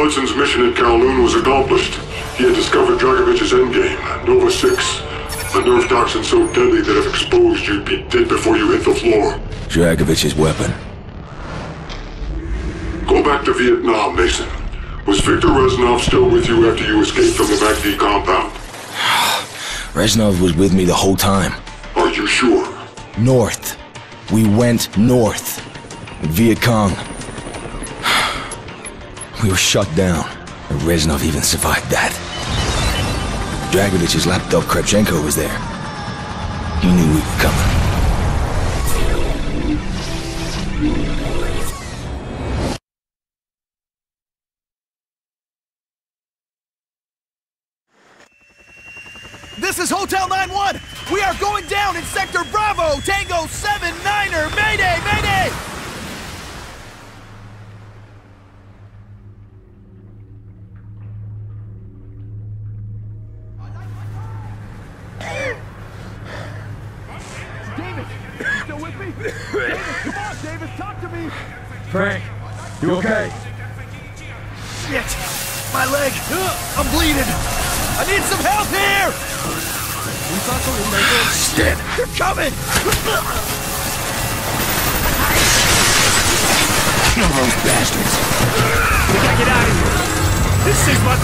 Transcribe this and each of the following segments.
Hudson's mission at Kowloon was accomplished. He had discovered Dragovich's endgame, Nova 6. A nerve toxin so deadly that if exposed, you'd be dead before you hit the floor. Dragovich's weapon. Go back to Vietnam, Mason. Was Victor Reznov still with you after you escaped from the MACV compound? Reznov was with me the whole time. Are you sure? North. We went north. Viet Cong. We were shut down. And Reznov even survived that. Dragovich's lapdog Kravchenko was there. He knew we were coming. Come on, David, talk to me! Frank, you okay? Shit! My leg! I'm bleeding! I need some help here! Dead. They're coming! Kill those bastards. We gotta get out of here. This is my...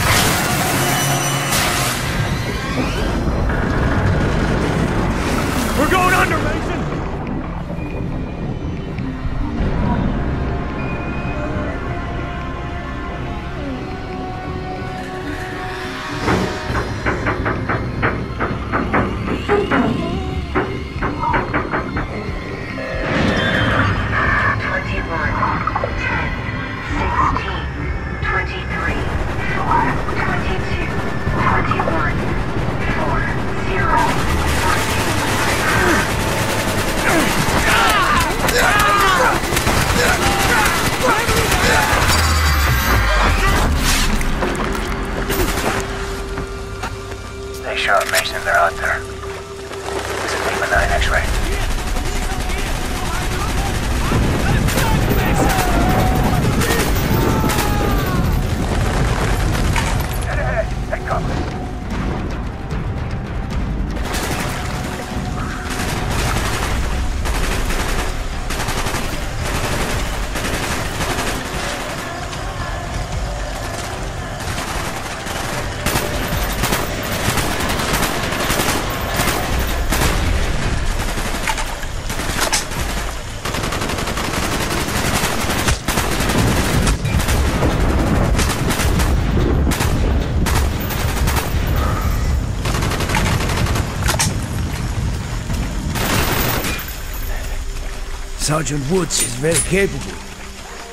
Sergeant Woods is very capable.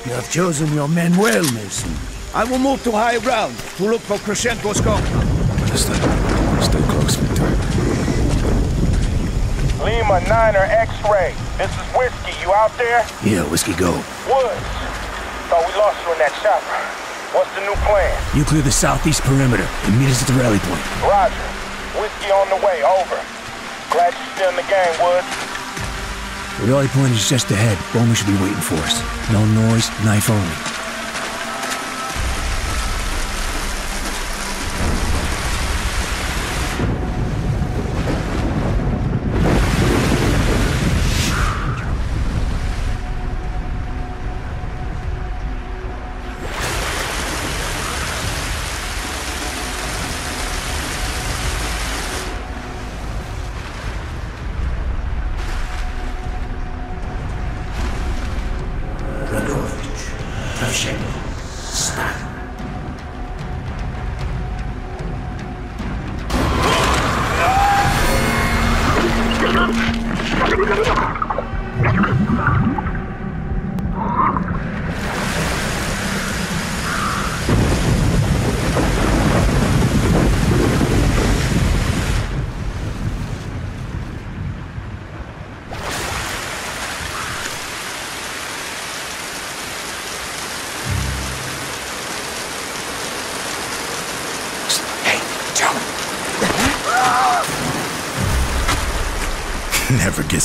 You have chosen your men well, Mason. I will move to high ground to look for Kravchenko's compound. Understood. Stay close, Victor. Lima 9er X-ray. This is Whiskey. You out there? Yeah, Whiskey, go. Woods. Thought we lost you in that chopper. What's the new plan? You clear the southeast perimeter and meet us at the rally point. Roger. Whiskey on the way. Over. Glad you're still in the game, Woods. The rally point is just ahead. Bowman should be waiting for us. No noise, knife only.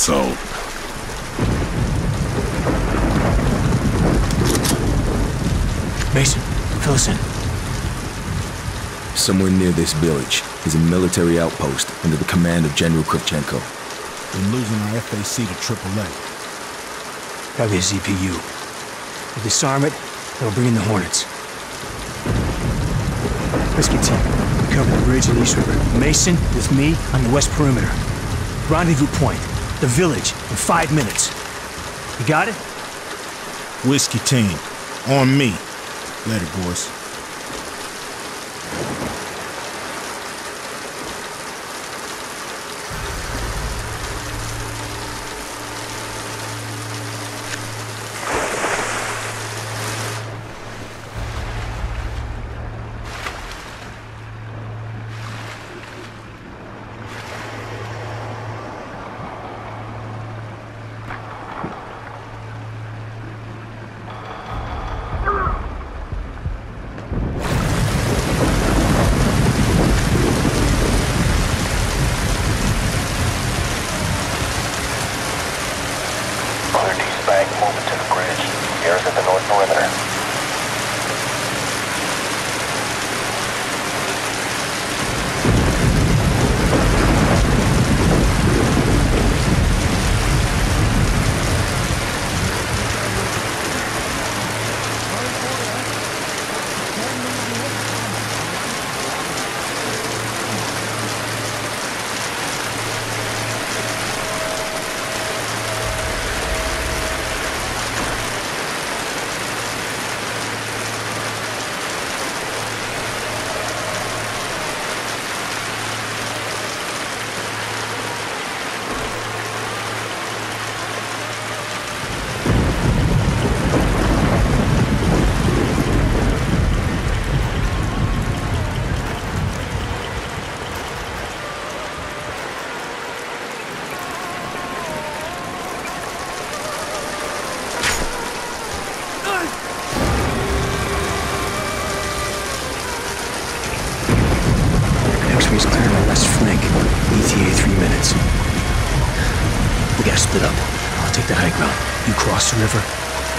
Never gets old. Mason, fill us in. Somewhere near this village is a military outpost under the command of General Kravchenko. Been losing our FAC to AAA. Gotta be a ZPU. We disarm it, then we'll bring in the Hornets. Whiskey team, we cover the bridge in East River. Mason, with me, on the west perimeter. Rendezvous point, the village, in five minutes. You got it? Whiskey team. On me. Later, boys.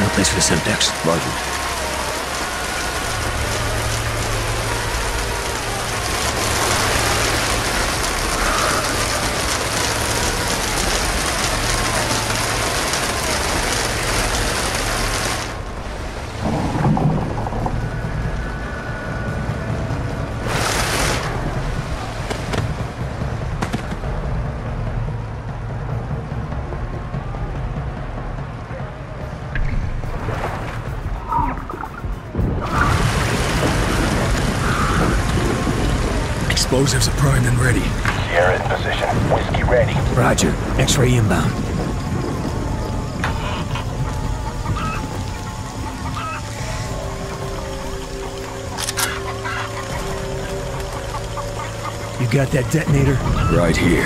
I'll place for the Semtex. Roger. Explosives are primed and ready. Sierra in position. Whiskey ready. Roger. X-ray inbound. You got that detonator? Right here.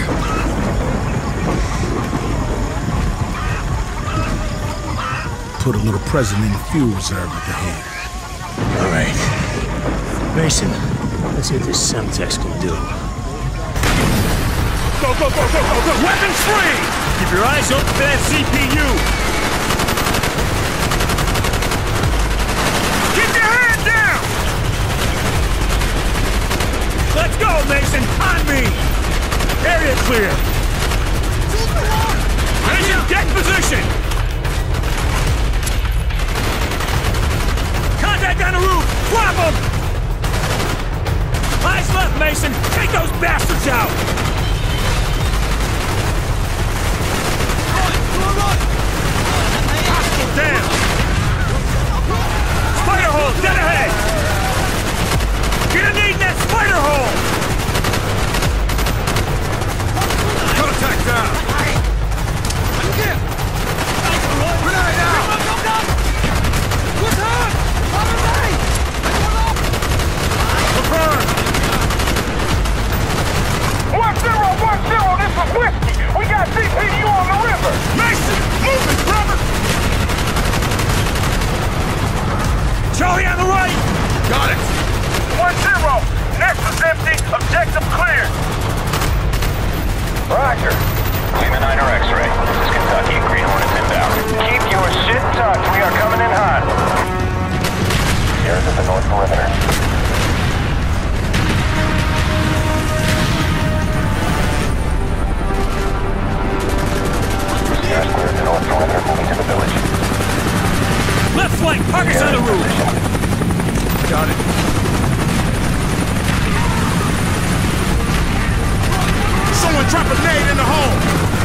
Put a little present in the fuel reserve at the head. All right. Mason, let's what this Semtex do. Go, go, go, go, go, go! Weapons free! Keep your eyes open for that ZPU! Keep your hand down! Let's go, Mason! On me! Area clear! Mason, get in position! Contact on the roof! Drop them! Eyes left, Mason! Take those bastards out! Hostile down! Spider hole, dead ahead! Roger. Lima or X-ray. This is Kentucky. Green Hornets inbound. Keep your shit tucked. We are coming in hot. Here's at the north perimeter. Sierra's clear the north perimeter. Moving to the village. Left flank. Target's on the roof. Got it. Someone drop a nade in the hole!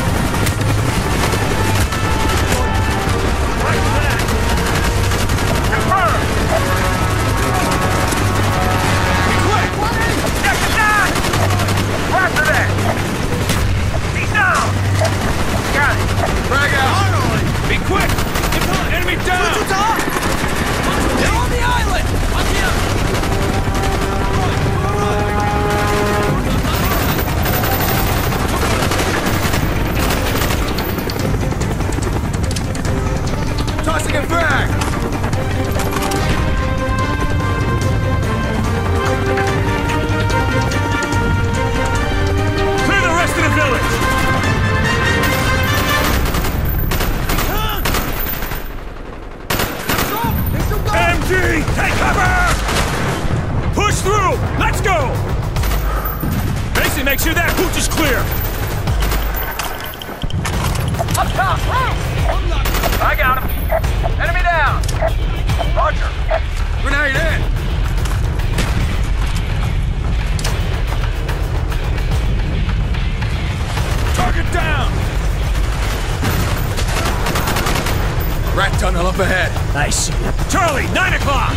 Tossing up ahead. I see it. Charlie, 9 o'clock!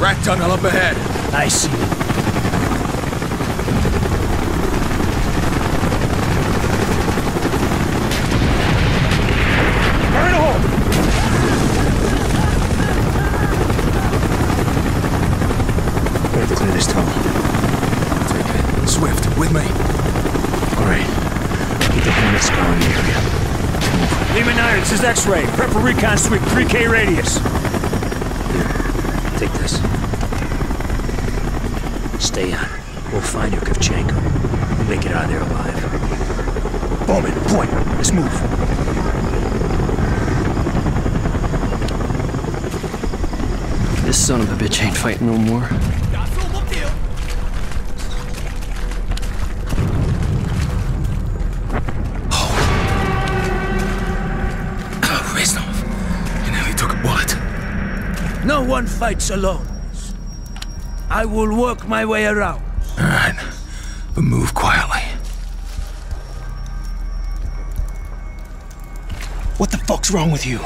Rat tunnel up ahead. I see it. Burn a hole! We have to clear this tunnel. Take it. Swift, with me. All right. Keep the helmets going in the area. Lima 9, this is X-Ray. Prep for recon sweep, 3K radius. Take this. Stay on. We'll find Yurkovchenko. Make it out of there alive. Bowman, point. Let's move. This son of a bitch ain't fighting no more. One fights alone. I will work my way around. All right. But move quietly. What the fuck's wrong with you?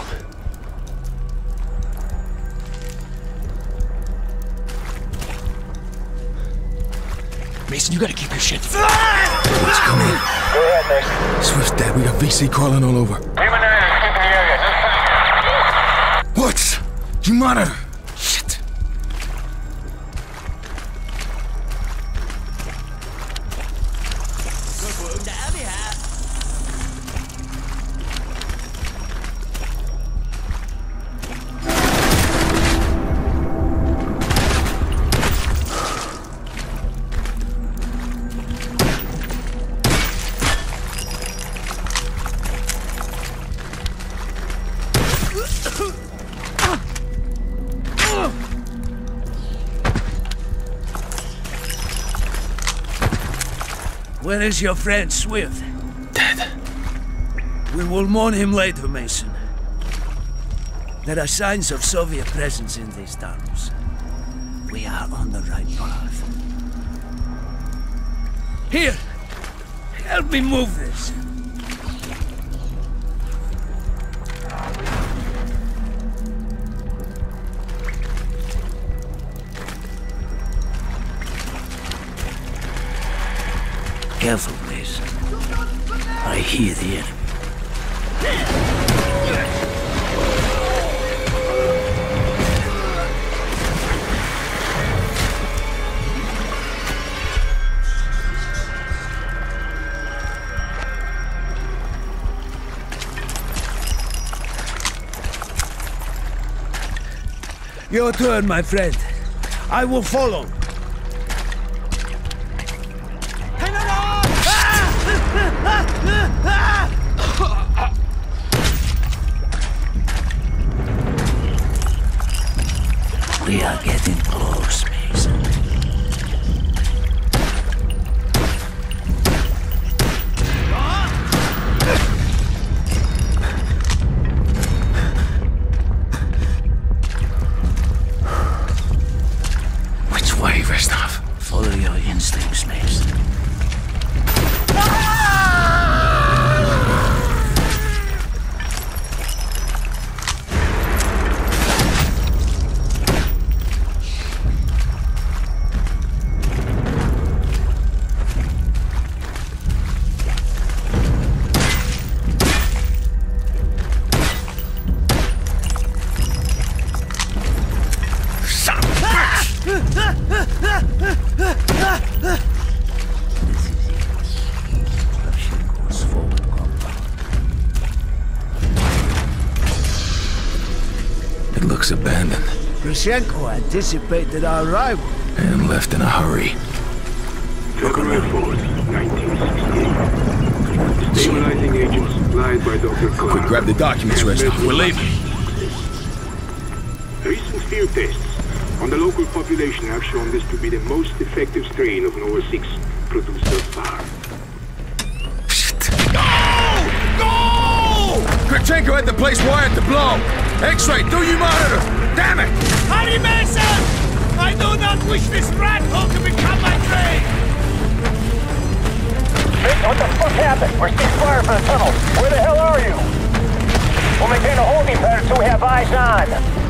Mason, you gotta keep your shit. Let's come in. Go ahead, Mason. Swift's dead. We got VC crawling all over. Lima 9 is keeping the area. Just What? You monitor. Where is your friend Swift? Dead. We will mourn him later, Mason. There are signs of Soviet presence in these tunnels. We are on the right path. Here! Help me move this. Careful, please. I hear the enemy. Your turn, my friend. I will follow. We are getting close, Kravchenko anticipated our arrival. and left in a hurry. February 4th, 1968. Stabilizing agents supplied by Dr. Clarke. Quick, grab the documents, Reznov. We're leaving. Recent field tests on the local population have shown this to be the most effective strain of Nova 6 produced so far. Kravchenko had the place wired to blow. X-ray, do you monitor? Damn it! Harry Mason! I do not wish this rat hole to become my grave! Vic, what the fuck happened? We're ceased fire for the tunnel. Where the hell are you? We'll maintain a holding pattern so we have eyes on.